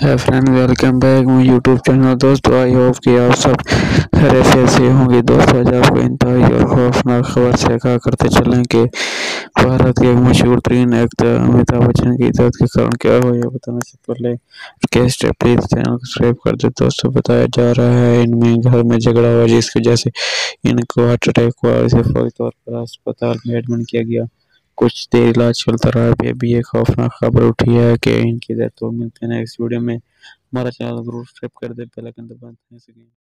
है friend welcome back my YouTube channel दोस्तों I hope कि आप सब खैर से होंगे। दोस्तों, आज आपको इंतहाई और खौफनाक खबर से कहा करते चलें कि भारत के मशहूर तरीन एक्टर अमिताभ बच्चन की इज़्ज़त के कारण क्या हो यह बताने से पहले के स्टेप प्लीज़ चैनल सब्सक्राइब कर दे। दोस्तों, बताया जा रहा है, इनमें घर में झगड़ा हुआ, जिसकी वजह से इनको हार्ट अटैक हुआ इसे फौरी तौर पर अस्पताल में एडमिट किया गया। कुछ देर इलाज चलता रहा, अभी अभी एक खौफनाक खबर उठी है कि इनकी डेथ हो। मिलते हैं नेक्स्ट वीडियो में। हमारा चैनल ज़रूर सब्सक्राइब कर दे पहले दबाते हैं